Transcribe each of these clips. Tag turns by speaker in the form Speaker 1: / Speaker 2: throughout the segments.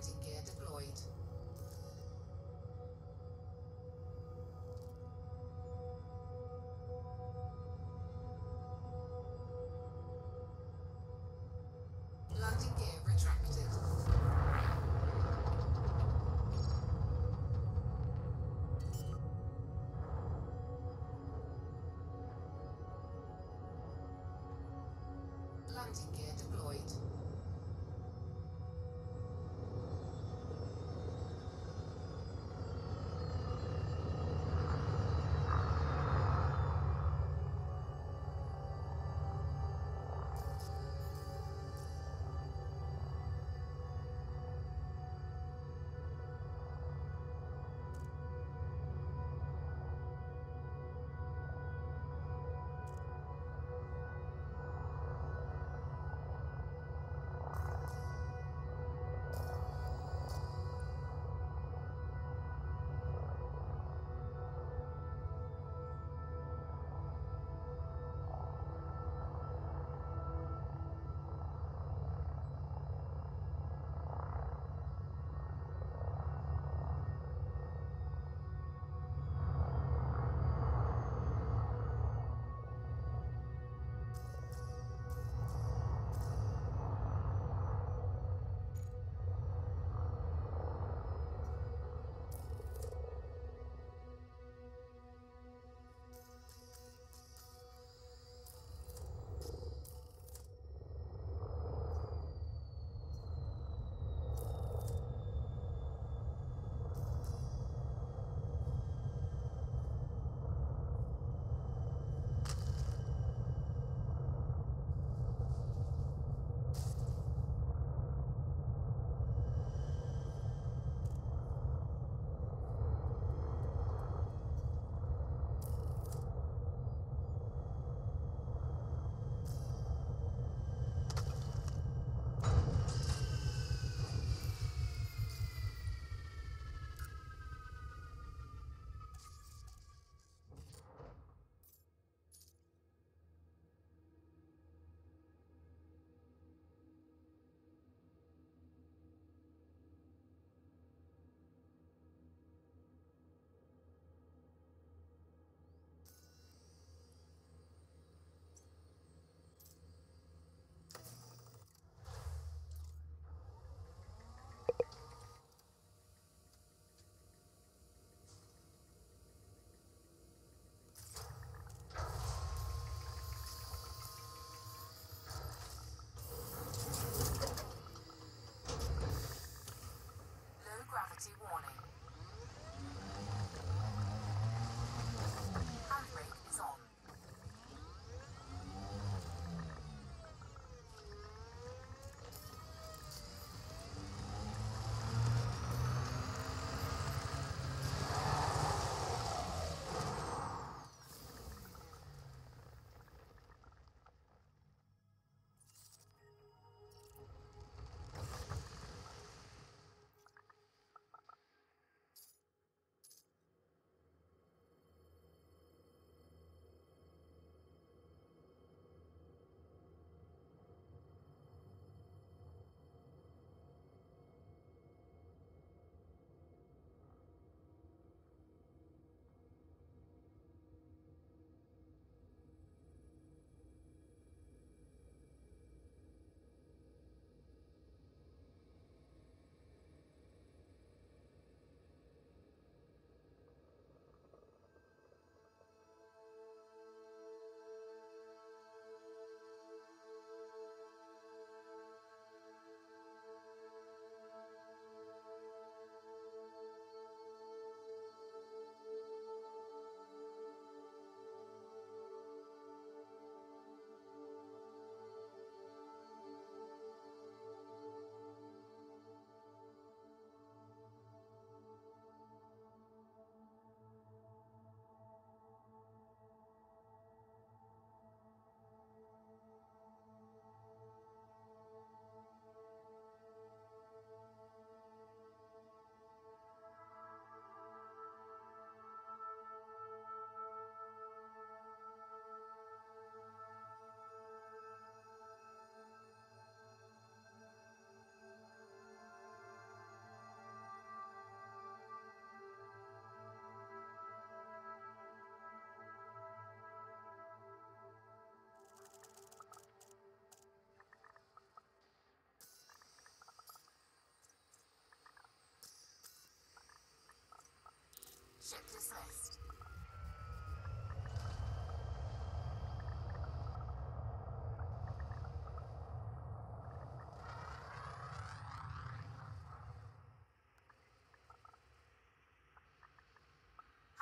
Speaker 1: Landing gear deployed. Landing gear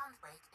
Speaker 1: Sound